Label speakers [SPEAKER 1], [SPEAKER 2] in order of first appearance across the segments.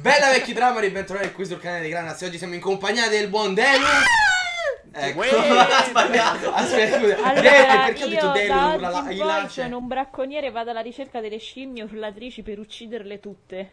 [SPEAKER 1] Bella vecchi drama, ribentornati qui sul canale di Granas. Oggi siamo in compagnia del buon Delu. Ecco,
[SPEAKER 2] Uè.
[SPEAKER 1] ha sbagliato. Aspetta, scusa.
[SPEAKER 3] Allora,
[SPEAKER 1] Delu, perché ho
[SPEAKER 3] io
[SPEAKER 1] detto Delu?
[SPEAKER 3] da
[SPEAKER 1] la-
[SPEAKER 3] oggi in poi sono un bracconiere e vado alla ricerca delle scimmie urlatrici per ucciderle tutte.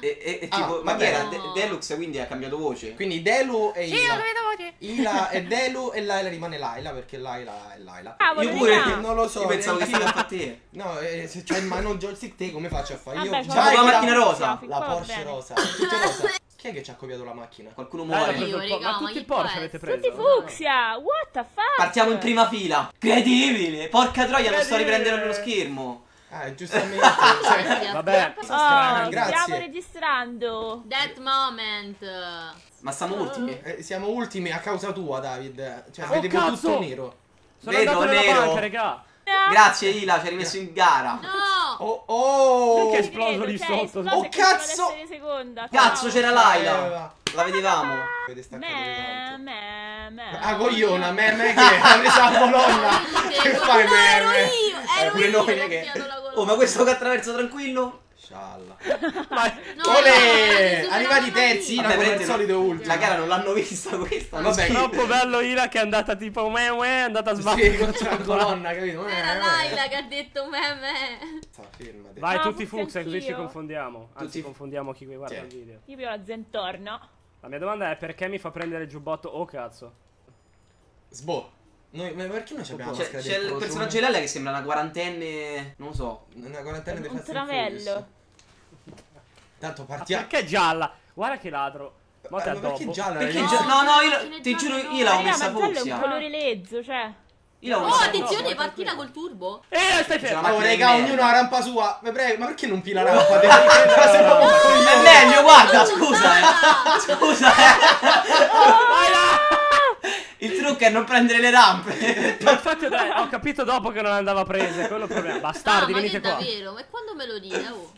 [SPEAKER 2] E, e- e
[SPEAKER 1] Ah,
[SPEAKER 2] tipo, ma chi era? De- Deluxe quindi ha cambiato voce.
[SPEAKER 1] Quindi Delu e
[SPEAKER 4] Sì,
[SPEAKER 1] Ila.
[SPEAKER 4] ho capito voce.
[SPEAKER 1] Ila è Delu e Laila rimane Laila perché Laila è Laila.
[SPEAKER 3] Cavolo,
[SPEAKER 2] Io pure
[SPEAKER 3] raga.
[SPEAKER 1] non lo so.
[SPEAKER 2] Io pensavo che stava
[SPEAKER 1] io.
[SPEAKER 2] a te.
[SPEAKER 1] No, eh, se c'hai in mano il joystick te come faccio a fare? Io già
[SPEAKER 2] la
[SPEAKER 1] che
[SPEAKER 2] macchina rosa.
[SPEAKER 1] La Porsche rosa. Tutte rosa. Chi è che ci ha copiato la macchina?
[SPEAKER 2] Qualcuno muore.
[SPEAKER 4] Io,
[SPEAKER 5] il po- ma tutti i Porsche avete preso?
[SPEAKER 3] Tutti fucsia! What the fuck?
[SPEAKER 2] Partiamo in prima fila. Credibile. Porca troia, non sto riprendendo lo schermo.
[SPEAKER 1] Ah, giustamente. cioè,
[SPEAKER 5] Vabbè.
[SPEAKER 3] Oh,
[SPEAKER 1] strano, grazie.
[SPEAKER 3] stiamo registrando.
[SPEAKER 4] That moment.
[SPEAKER 2] Ma siamo ultimi.
[SPEAKER 1] eh, siamo ultimi a causa tua, David. Cioè,
[SPEAKER 5] Oh,
[SPEAKER 1] vedevo
[SPEAKER 5] cazzo!
[SPEAKER 1] tutto nero.
[SPEAKER 5] Sono
[SPEAKER 2] Vedo
[SPEAKER 5] andato nella
[SPEAKER 2] nero.
[SPEAKER 5] banca, regà.
[SPEAKER 2] Grazie Ila, ci hai rimesso in gara.
[SPEAKER 4] No!
[SPEAKER 1] Oh, oh!
[SPEAKER 5] Perché
[SPEAKER 3] Ci
[SPEAKER 5] esploso lì
[SPEAKER 3] cioè,
[SPEAKER 5] sotto?
[SPEAKER 3] esploso
[SPEAKER 1] Oh, cazzo!
[SPEAKER 3] seconda.
[SPEAKER 2] Cazzo, c'era
[SPEAKER 1] Eh,
[SPEAKER 2] Laila. La vedevamo.
[SPEAKER 3] Me, me, me.
[SPEAKER 1] Ah, cogliona, me, me che ha preso la colonna. che fai, me,
[SPEAKER 4] ero io, ero
[SPEAKER 2] pure
[SPEAKER 4] io
[SPEAKER 2] Oh, ma questo che attraverso tranquillo?
[SPEAKER 1] Scialla.
[SPEAKER 5] Ma
[SPEAKER 4] No,
[SPEAKER 1] Olè!
[SPEAKER 4] no,
[SPEAKER 1] Arrivati
[SPEAKER 4] no,
[SPEAKER 1] terzi,
[SPEAKER 4] no,
[SPEAKER 1] no,
[SPEAKER 2] Vabbè,
[SPEAKER 1] come al
[SPEAKER 2] veramente
[SPEAKER 1] solito
[SPEAKER 2] no.
[SPEAKER 1] ultimo.
[SPEAKER 2] La gara non l'hanno vista questa.
[SPEAKER 1] Vabbè,
[SPEAKER 5] troppo bello Ira che è andata tipo me, me, è andata a
[SPEAKER 1] Sì,
[SPEAKER 5] sbattere
[SPEAKER 1] contro la colonna, capito? Eh,
[SPEAKER 4] Era Laila che ha detto me me.
[SPEAKER 1] Sta, fermati.
[SPEAKER 5] Vai
[SPEAKER 3] Ah,
[SPEAKER 5] tutti fucsia così ci confondiamo. Anzi,
[SPEAKER 1] Tutti-
[SPEAKER 5] confondiamo chi guarda
[SPEAKER 1] Sì.
[SPEAKER 5] il video.
[SPEAKER 3] Io vi ho la zentorno.
[SPEAKER 5] La mia domanda è perché mi fa prendere il giubbotto? Oh cazzo.
[SPEAKER 1] Sboh. Noi, ma perché noi abbiamo la
[SPEAKER 2] C'è,
[SPEAKER 1] maschera
[SPEAKER 2] c'è
[SPEAKER 1] del
[SPEAKER 2] il personaggio di Laila che sembra una quarantenne. Non lo so.
[SPEAKER 1] Una quarantena di
[SPEAKER 3] Un
[SPEAKER 1] Fast and Furious.
[SPEAKER 3] tramello.
[SPEAKER 1] Tanto
[SPEAKER 5] Ma
[SPEAKER 1] partiamo.
[SPEAKER 5] perché gialla? Guarda che ladro. Ma te
[SPEAKER 1] Ma perché gialla?
[SPEAKER 2] Perché già-
[SPEAKER 1] lì-
[SPEAKER 2] No, no, io ti giuro, io l'avevo
[SPEAKER 3] Raga,
[SPEAKER 2] messa
[SPEAKER 3] ma giallo è un
[SPEAKER 2] fucsia.
[SPEAKER 3] colore lezzo, cioè.
[SPEAKER 2] Io
[SPEAKER 4] Oh,
[SPEAKER 2] messa
[SPEAKER 4] attenzione,
[SPEAKER 2] fucsia.
[SPEAKER 4] partina col turbo.
[SPEAKER 5] Eh, stai
[SPEAKER 2] C'è la
[SPEAKER 5] fermo.
[SPEAKER 1] Oh, raga, ognuno ha rampa sua. Ma prego, ma perché non pila la rampa? La rampa.
[SPEAKER 2] È meglio, guarda, scusa, eh. Scusa, eh.
[SPEAKER 5] Vai là!
[SPEAKER 2] Il trucco è non prendere le rampe.
[SPEAKER 5] Ma infatti dai, ho capito dopo che non andava prese, quello è il problema. Bastardi,
[SPEAKER 4] no, ma
[SPEAKER 5] venite
[SPEAKER 4] che
[SPEAKER 5] qua.
[SPEAKER 4] davvero? Ma quando me lo dite? Oh.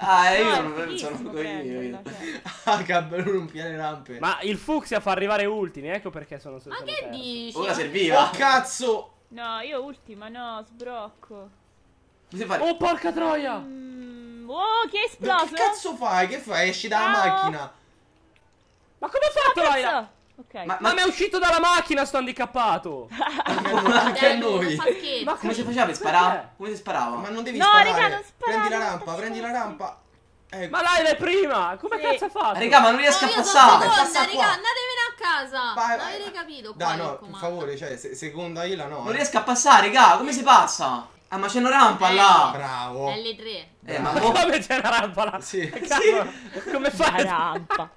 [SPEAKER 2] Ah, eh, io
[SPEAKER 3] No,
[SPEAKER 2] non
[SPEAKER 3] è
[SPEAKER 2] non sono coglione.
[SPEAKER 3] cioè.
[SPEAKER 1] Ah, cavolo, non le rampe.
[SPEAKER 5] Ma il fucsia fa arrivare ultimi, ecco perché sono
[SPEAKER 4] Ma
[SPEAKER 5] sono
[SPEAKER 4] che
[SPEAKER 5] perso.
[SPEAKER 4] dici?
[SPEAKER 2] Ora
[SPEAKER 1] Oh,
[SPEAKER 2] serviva.
[SPEAKER 1] cazzo!
[SPEAKER 3] No, io ultima, no, sbrocco.
[SPEAKER 5] Oh porca troia!
[SPEAKER 3] Mm, oh, chi è
[SPEAKER 1] Ma
[SPEAKER 3] esploso?
[SPEAKER 1] che cazzo fai? Che fai? Esci dalla
[SPEAKER 3] Ciao.
[SPEAKER 1] macchina.
[SPEAKER 5] Ma come hai fatto Laila?
[SPEAKER 3] Cazzo! Ok.
[SPEAKER 2] Ma,
[SPEAKER 5] Ma mi è uscito dalla macchina sto handicappato!
[SPEAKER 1] Anche a
[SPEAKER 4] non
[SPEAKER 1] noi.
[SPEAKER 5] Ma
[SPEAKER 2] come si faceva per sparare? Come si sparava?
[SPEAKER 1] Ma non devi
[SPEAKER 3] No,
[SPEAKER 1] sparare.
[SPEAKER 3] raga, non sparare,
[SPEAKER 1] Prendi la rampa, prendi la rampa. Ecco.
[SPEAKER 5] Ma è prima! Come
[SPEAKER 3] Sì.
[SPEAKER 5] cazzo ha fatto?
[SPEAKER 2] Raga, ma non riesco
[SPEAKER 4] Oh,
[SPEAKER 2] a passare.
[SPEAKER 4] seconda,
[SPEAKER 1] Passa
[SPEAKER 4] raga, andatevene a casa.
[SPEAKER 1] Vai,
[SPEAKER 4] Non avete capito?
[SPEAKER 1] Dai, no, per favore, cioè, se- seconda Ila no.
[SPEAKER 2] Non
[SPEAKER 1] eh.
[SPEAKER 2] riesco a passare, raga. Come si passa? Ah, ma c'è una rampa
[SPEAKER 4] Eh.
[SPEAKER 2] là.
[SPEAKER 1] Bravo.
[SPEAKER 4] L3.
[SPEAKER 2] Eh, ma
[SPEAKER 5] Ma
[SPEAKER 2] oh,
[SPEAKER 5] come c'è una rampa là?
[SPEAKER 1] Sì.
[SPEAKER 5] Cazzo, Come
[SPEAKER 3] La
[SPEAKER 5] fai?
[SPEAKER 3] rampa.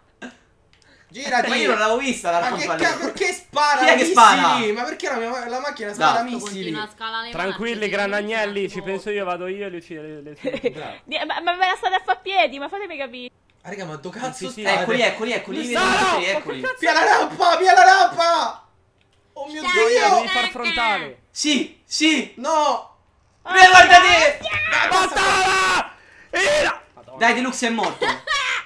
[SPEAKER 1] Girati.
[SPEAKER 2] ma io non l'avevo vista la
[SPEAKER 1] Ma che
[SPEAKER 2] rampa
[SPEAKER 1] ca-
[SPEAKER 2] lì.
[SPEAKER 1] perché spara
[SPEAKER 2] Chi è che spara?
[SPEAKER 1] Ma perché la, mia- la macchina spara
[SPEAKER 2] No.
[SPEAKER 1] missili?
[SPEAKER 4] Le
[SPEAKER 5] Tranquilli, granagnelli,
[SPEAKER 4] sì,
[SPEAKER 5] ci penso io, vado io e li uccido le, le-.
[SPEAKER 3] Di- Ma, ma me la state a fa' piedi, ma fatemi capire.
[SPEAKER 1] Ah, raga, ma dove cazzo
[SPEAKER 5] Sì, sì,
[SPEAKER 1] state?
[SPEAKER 2] Eccoli, eccoli, eccoli.
[SPEAKER 5] Sta-
[SPEAKER 2] eccoli,
[SPEAKER 5] no,
[SPEAKER 2] eccoli.
[SPEAKER 5] ma che
[SPEAKER 1] Via la rampa, via la rampa! Oh mio dio!
[SPEAKER 5] Devi far frontale.
[SPEAKER 2] Sì, sì.
[SPEAKER 1] No!
[SPEAKER 2] Beh, guarda te.
[SPEAKER 5] Battala! Ira! Madonna.
[SPEAKER 2] Dai, Deluxe è morto.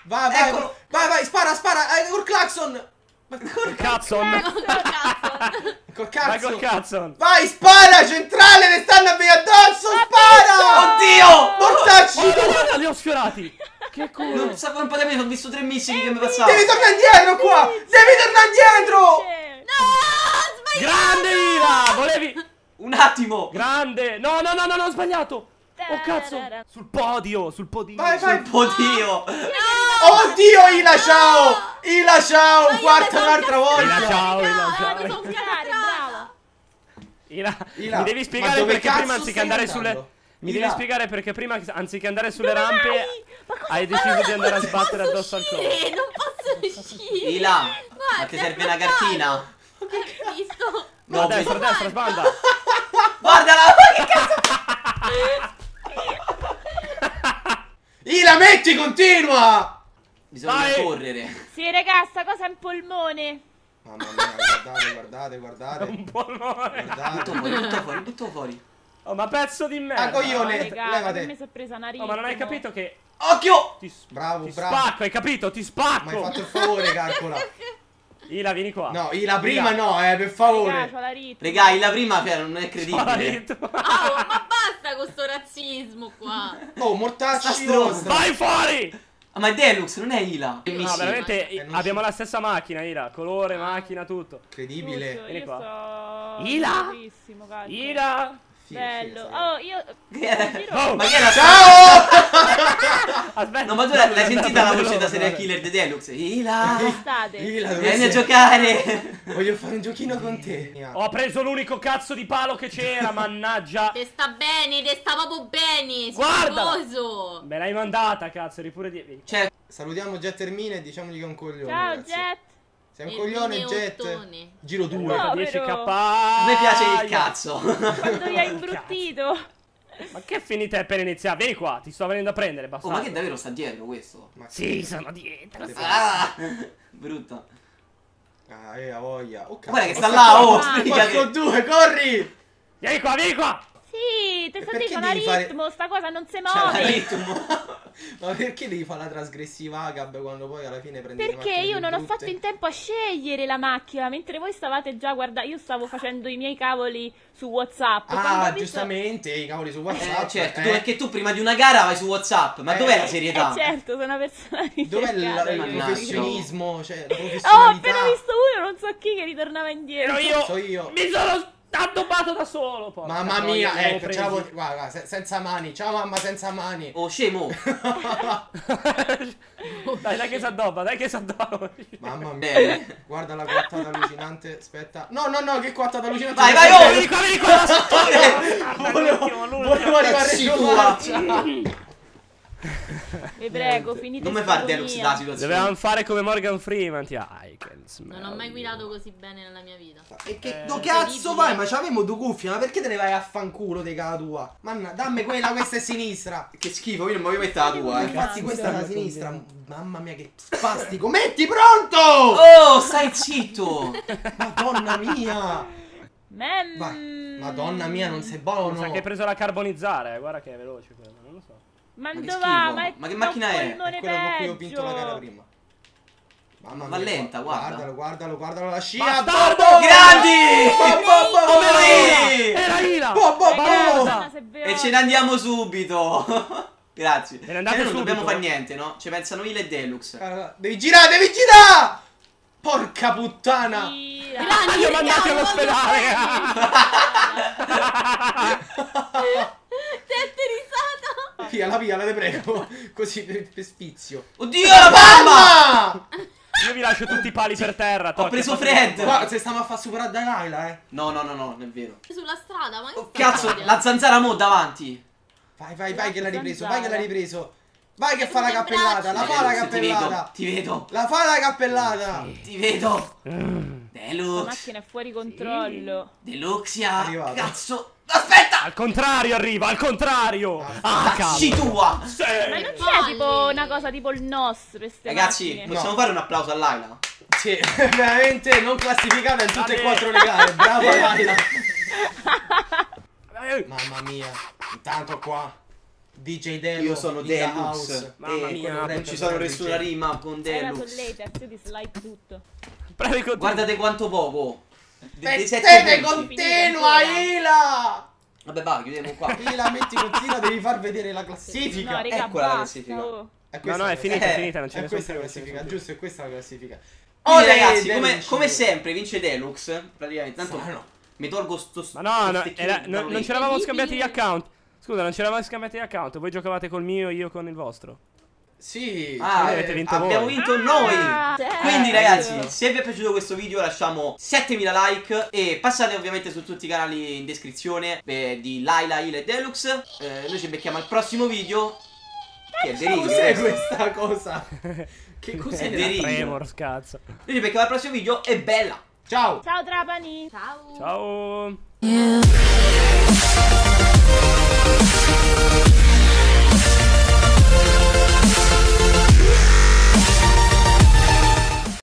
[SPEAKER 1] Vai, vai,
[SPEAKER 2] Eccolo.
[SPEAKER 1] Vai, vai, spara, spara! Eh, col clacson!
[SPEAKER 5] Col cazzo!
[SPEAKER 4] Col cazzo.
[SPEAKER 1] Col
[SPEAKER 5] Vai
[SPEAKER 1] cazzo!
[SPEAKER 5] col cazzo!
[SPEAKER 1] Vai, spara! Centrale, le stanno a venire addosso! Spara!
[SPEAKER 2] Oddio!
[SPEAKER 1] Mortacci!
[SPEAKER 5] Oh, guarda, li ho sfiorati! Che culo!
[SPEAKER 2] Non sapevo un po' di me, ho visto tre missili che mi passavano.
[SPEAKER 1] Devi tornare indietro qua! Devi tornare indietro!
[SPEAKER 3] Eh,
[SPEAKER 4] No, sbagliato.
[SPEAKER 5] Grande Ira! Volevi...
[SPEAKER 2] Un attimo.
[SPEAKER 5] Grande! No, no, no, no, no, ho sbagliato! Oh cazzo! Sul podio, sul podio!
[SPEAKER 1] Vai, vai!
[SPEAKER 2] Oddio.
[SPEAKER 1] Oddio, Ila, ciao! Ila, ciao! Un quarto un'altra
[SPEAKER 5] Ila,
[SPEAKER 1] volta!
[SPEAKER 5] ciao, Ila,
[SPEAKER 4] No,
[SPEAKER 5] ciao!
[SPEAKER 4] mi sono
[SPEAKER 1] Ila,
[SPEAKER 5] mi devi
[SPEAKER 1] ma
[SPEAKER 5] spiegare perché prima anziché andare
[SPEAKER 1] andando?
[SPEAKER 5] sulle... Mi
[SPEAKER 1] Ila.
[SPEAKER 5] devi spiegare perché prima anziché andare sulle
[SPEAKER 3] Dove
[SPEAKER 5] rampe?
[SPEAKER 3] Ma
[SPEAKER 5] hai deciso di andare a sbattere addosso al coso.
[SPEAKER 4] Non posso uscire.
[SPEAKER 2] Ila.
[SPEAKER 4] Guarda,
[SPEAKER 2] Ma ti serve una cartina?
[SPEAKER 4] Hai visto?
[SPEAKER 5] No,
[SPEAKER 2] No,
[SPEAKER 5] destra, destra, sbanda!
[SPEAKER 2] Guardala, che cazzo.
[SPEAKER 1] Ila, metti, continua!
[SPEAKER 2] Bisogna
[SPEAKER 5] Vai.
[SPEAKER 2] correre.
[SPEAKER 3] Sì, raga, sta cosa è un polmone.
[SPEAKER 1] Mamma mia, guardate, guardate, guardate.
[SPEAKER 5] Un polmone!
[SPEAKER 2] Butto fuori, butto fuori, butto fuori.
[SPEAKER 5] Oh, ma pezzo di merda!
[SPEAKER 1] Ah, coglione.
[SPEAKER 3] Raga,
[SPEAKER 1] levate.
[SPEAKER 3] come mi si è presa una
[SPEAKER 5] Oh, ma non hai capito che...
[SPEAKER 2] Occhio!
[SPEAKER 5] Ti,
[SPEAKER 1] Bravo,
[SPEAKER 5] ti
[SPEAKER 1] bravo.
[SPEAKER 5] spacco, hai capito? Ti
[SPEAKER 1] Ma hai
[SPEAKER 5] spacco!
[SPEAKER 1] fatto il favore, calcola.
[SPEAKER 5] Ila, vieni qua.
[SPEAKER 1] No, Ila prima
[SPEAKER 5] Ila.
[SPEAKER 1] no, eh, per favore.
[SPEAKER 3] c'ho la ritmo.
[SPEAKER 2] Regà, la prima cioè, non è
[SPEAKER 5] la
[SPEAKER 2] credibile.
[SPEAKER 5] ritmo.
[SPEAKER 4] Oh, ma basta con sto razzismo qua.
[SPEAKER 1] Oh, mortacci vostra.
[SPEAKER 5] Vai fuori!
[SPEAKER 2] Ah, ma è Deluxe, non è Ila.
[SPEAKER 5] No,
[SPEAKER 2] Missile.
[SPEAKER 5] veramente
[SPEAKER 1] Eh, non
[SPEAKER 5] abbiamo la stessa macchina, Ira. Colore, macchina, tutto.
[SPEAKER 1] Incredibile.
[SPEAKER 5] Vieni
[SPEAKER 3] io
[SPEAKER 5] qua.
[SPEAKER 3] sto...
[SPEAKER 5] Ila?
[SPEAKER 3] Bello.
[SPEAKER 1] figa,
[SPEAKER 3] Oh, io...
[SPEAKER 5] Oh,
[SPEAKER 2] Ma che era?
[SPEAKER 1] Ciao!
[SPEAKER 5] Aspetta.
[SPEAKER 2] No, ma tu l'hai sentita la voce da serial killer di Deluxe? Ila!
[SPEAKER 1] Ila,
[SPEAKER 2] Vieni a giocare!
[SPEAKER 1] Voglio fare un giochino con te.
[SPEAKER 5] Ho preso l'unico cazzo di palo che c'era, mannaggia.
[SPEAKER 4] Te sta bene, te sta proprio bene.
[SPEAKER 5] Guarda! Me l'hai mandata, cazzo, eri pure di...
[SPEAKER 2] Cioè,
[SPEAKER 1] Salutiamo Jet Ermine e diciamogli che è un coglione.
[SPEAKER 3] Ciao,
[SPEAKER 1] ragazzi.
[SPEAKER 3] Jet.
[SPEAKER 1] Sei un
[SPEAKER 4] Ermine
[SPEAKER 1] coglione, Jet.
[SPEAKER 4] Ottone.
[SPEAKER 1] Giro 2.
[SPEAKER 3] No.
[SPEAKER 5] 10
[SPEAKER 3] Povero.
[SPEAKER 5] k
[SPEAKER 2] a me piace il cazzo.
[SPEAKER 3] Quando vi ha imbruttito.
[SPEAKER 5] Ma che finita è appena iniziata? Vieni qua, ti sto venendo a prendere,
[SPEAKER 2] Oh,
[SPEAKER 5] basta.
[SPEAKER 2] ma che davvero sta dietro questo?
[SPEAKER 1] Ma
[SPEAKER 5] Sì, sono dietro.
[SPEAKER 2] Ah! Brutto.
[SPEAKER 1] Ah, eh, voglia. Oh, cazzo.
[SPEAKER 2] Guarda che sta là, oh!
[SPEAKER 3] Ah,
[SPEAKER 2] spiega
[SPEAKER 1] Porco
[SPEAKER 2] che-
[SPEAKER 1] due, corri!
[SPEAKER 5] Vieni qua, vieni qua.
[SPEAKER 3] Sì, te sto
[SPEAKER 1] perché
[SPEAKER 3] dicendo, a
[SPEAKER 1] devi fare-
[SPEAKER 3] ritmo, sta cosa non si
[SPEAKER 2] il
[SPEAKER 3] muove.
[SPEAKER 2] ritmo.
[SPEAKER 1] Ma perché devi fare la trasgressiva Agab quando poi alla fine prendi
[SPEAKER 3] Perché io non ho
[SPEAKER 1] brutte?
[SPEAKER 3] fatto in tempo a scegliere la macchina, mentre voi stavate già guardando, io stavo facendo i miei cavoli su WhatsApp. Ho
[SPEAKER 1] Ah,
[SPEAKER 3] visto-
[SPEAKER 1] giustamente, i cavoli su WhatsApp.
[SPEAKER 2] Eh, certo,
[SPEAKER 1] eh.
[SPEAKER 2] tu- perché tu prima di una gara vai su WhatsApp. Ma
[SPEAKER 1] Eh,
[SPEAKER 2] dov'è la
[SPEAKER 3] Eh
[SPEAKER 2] serietà?
[SPEAKER 3] certo, sono una persona
[SPEAKER 1] Dov'è il,
[SPEAKER 3] ricercata,
[SPEAKER 1] il professionismo? Cioè, la
[SPEAKER 3] Oh, ho
[SPEAKER 1] professionalità.
[SPEAKER 3] appena visto uno, non so chi, che ritornava indietro.
[SPEAKER 5] Ero io.
[SPEAKER 1] So io.
[SPEAKER 5] Mi sono addobbato da solo. porca
[SPEAKER 1] Mamma mia,
[SPEAKER 5] avevo
[SPEAKER 1] ecco, ce vo- guarda, guarda, se- senza mani. Ciao mamma, senza mani.
[SPEAKER 2] Oh, scemo.
[SPEAKER 5] dai, dai che si addobba, dai che si addobba.
[SPEAKER 1] Mamma mia.
[SPEAKER 2] Bene.
[SPEAKER 1] Guarda la quattata allucinante. Aspetta. No, no, no, che quattata allucinante.
[SPEAKER 2] Vai, vai, oh!
[SPEAKER 5] Vieni qua, vieni qua.
[SPEAKER 1] Volevo, arrivare
[SPEAKER 2] Cazzi
[SPEAKER 1] su
[SPEAKER 2] tua.
[SPEAKER 1] marcia.
[SPEAKER 3] Vi prego, finite sta
[SPEAKER 2] far Deluxe da situazione.
[SPEAKER 5] Dovevamo fare come Morgan Freeman. Ti I
[SPEAKER 4] Non ho mai guidato così bene nella mia vita.
[SPEAKER 1] E che
[SPEAKER 5] Eh.
[SPEAKER 1] do cazzo vai? Ma c'avevamo due cuffie, ma perché te ne vai a fanculo di casa tua? Manna, dammi quella, questa è sinistra.
[SPEAKER 2] Che schifo, io non voglio mettere la tua, eh.
[SPEAKER 1] Infatti
[SPEAKER 3] Cazzo.
[SPEAKER 1] questa è la sinistra. Mamma mia che spastico. Metti pronto!
[SPEAKER 2] Oh, stai zitto.
[SPEAKER 1] Madonna mia.
[SPEAKER 3] Mem-
[SPEAKER 1] Vai. Madonna mia, non sei
[SPEAKER 5] Mi sa
[SPEAKER 1] buono.
[SPEAKER 5] che hai preso la carbonizzare. eh, Guarda che è veloce quello. Non lo so.
[SPEAKER 3] Ma
[SPEAKER 2] Ma che
[SPEAKER 3] dove va? Ma,
[SPEAKER 2] Ma che macchina è?
[SPEAKER 1] È quella con cui ho vinto la gara prima. Mamma
[SPEAKER 2] Va lenta, guarda.
[SPEAKER 1] Guardalo, guardalo, guardalo la scia.
[SPEAKER 5] Bastardo!
[SPEAKER 2] Grandi! Come?
[SPEAKER 5] Era Ila.
[SPEAKER 2] E ce ne andiamo subito. Grazie.
[SPEAKER 5] Andate
[SPEAKER 2] Cioè, noi non
[SPEAKER 5] subito?
[SPEAKER 2] dobbiamo fare niente, no? Ci pensano Ila e Deluxe.
[SPEAKER 1] Allora, Devi girare, devi girare! Porca puttana!
[SPEAKER 4] Grandi,
[SPEAKER 5] Li ho mandati
[SPEAKER 4] andiamo,
[SPEAKER 5] all'ospedale.
[SPEAKER 1] Piala, piala, te prego. Così per, per spizio.
[SPEAKER 2] Oddio, la!
[SPEAKER 1] Mamma!
[SPEAKER 5] Io vi lascio tutti i pali per terra.
[SPEAKER 2] Ho preso freddo.
[SPEAKER 1] Guarda, se stiamo a far superare da Laila, eh.
[SPEAKER 2] No, no, no, no, non è vero.
[SPEAKER 4] Sulla strada, ma
[SPEAKER 2] Oh, cazzo,
[SPEAKER 4] storia?
[SPEAKER 2] la zanzara mo davanti.
[SPEAKER 1] Vai, vai, vai che l'ha ripreso, vai che l'ha ripreso. Vai che fa la cappellata, la fa la
[SPEAKER 2] Deluxe, ti vedo,
[SPEAKER 1] cappellata.
[SPEAKER 2] ti vedo,
[SPEAKER 1] La fa la cappellata.
[SPEAKER 2] ti vedo.
[SPEAKER 5] Mm.
[SPEAKER 3] La
[SPEAKER 2] Deluxe,
[SPEAKER 3] macchina è fuori controllo.
[SPEAKER 2] Deluxia,
[SPEAKER 1] Arrivato.
[SPEAKER 2] cazzo. Aspetta!
[SPEAKER 5] Al contrario arriva, al contrario.
[SPEAKER 1] Ah,
[SPEAKER 5] Ah,
[SPEAKER 2] Cazzi tua!
[SPEAKER 5] Sì.
[SPEAKER 3] Ma non c'è tipo una cosa tipo il nostro
[SPEAKER 2] Ragazzi,
[SPEAKER 3] macchine?
[SPEAKER 2] possiamo fare un applauso a Laila?
[SPEAKER 1] Sì, veramente non classificata in tutte e quattro le gare. Brava Laila. Mamma mia. Intanto qua. DJ Delo.
[SPEAKER 2] Io sono Deluxe.
[SPEAKER 5] Mamma mia,
[SPEAKER 2] non ci sono nessuna rima con
[SPEAKER 3] Era
[SPEAKER 2] Deluxe.
[SPEAKER 3] solleita, io ti slide tutto.
[SPEAKER 5] Previ con
[SPEAKER 2] Guardate quanto poco.
[SPEAKER 1] Mettete continua, Ila!
[SPEAKER 2] Vabbè, va, chiudiamo qua.
[SPEAKER 1] Ila, metti continua, devi far vedere la
[SPEAKER 3] No,
[SPEAKER 1] classifica.
[SPEAKER 3] raga,
[SPEAKER 2] Eccola la classifica.
[SPEAKER 3] oh.
[SPEAKER 1] È
[SPEAKER 5] No, no, è finita, è finita, non ce
[SPEAKER 1] È
[SPEAKER 5] ne sono
[SPEAKER 1] questa
[SPEAKER 5] più.
[SPEAKER 1] la classifica, giusto, è questa la classifica. Olè,
[SPEAKER 2] ragazzi, come, come sempre vince Deluxe. Praticamente, tanto
[SPEAKER 1] Strano.
[SPEAKER 2] mi tolgo sto
[SPEAKER 5] Ma no, no, era- no- non
[SPEAKER 2] lì.
[SPEAKER 5] ci eravamo
[SPEAKER 4] Incredibile.
[SPEAKER 5] scambiati gli account. Scusa, non ci eravamo scambiati gli account. Voi giocavate col mio, io con il vostro.
[SPEAKER 1] Sì.
[SPEAKER 2] Ah,
[SPEAKER 1] cioè,
[SPEAKER 5] avete vinto
[SPEAKER 2] abbiamo
[SPEAKER 5] voi.
[SPEAKER 2] vinto noi.
[SPEAKER 3] Ah.
[SPEAKER 2] Quindi ragazzi, se vi è piaciuto questo video lasciamo 7000 like e passate ovviamente su tutti i canali in descrizione eh, di Laila, Ile e Deluxe. Eh, noi ci becchiamo al prossimo video. Che è delirio.
[SPEAKER 1] Cos'è questa cosa? Che
[SPEAKER 2] È
[SPEAKER 1] cos'è?
[SPEAKER 2] delirio.
[SPEAKER 5] Tremor, scazzo.
[SPEAKER 2] Noi ci becchiamo al prossimo video e bella!
[SPEAKER 1] Ciao.
[SPEAKER 3] Ciao Trapani.
[SPEAKER 4] Ciao.
[SPEAKER 5] Ciao.
[SPEAKER 6] You